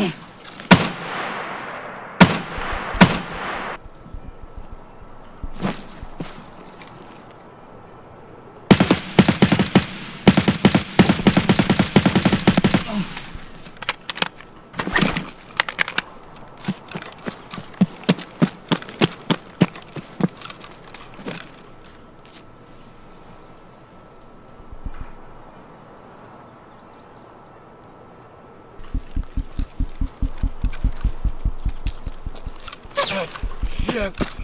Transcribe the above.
Yeah. shit, shit.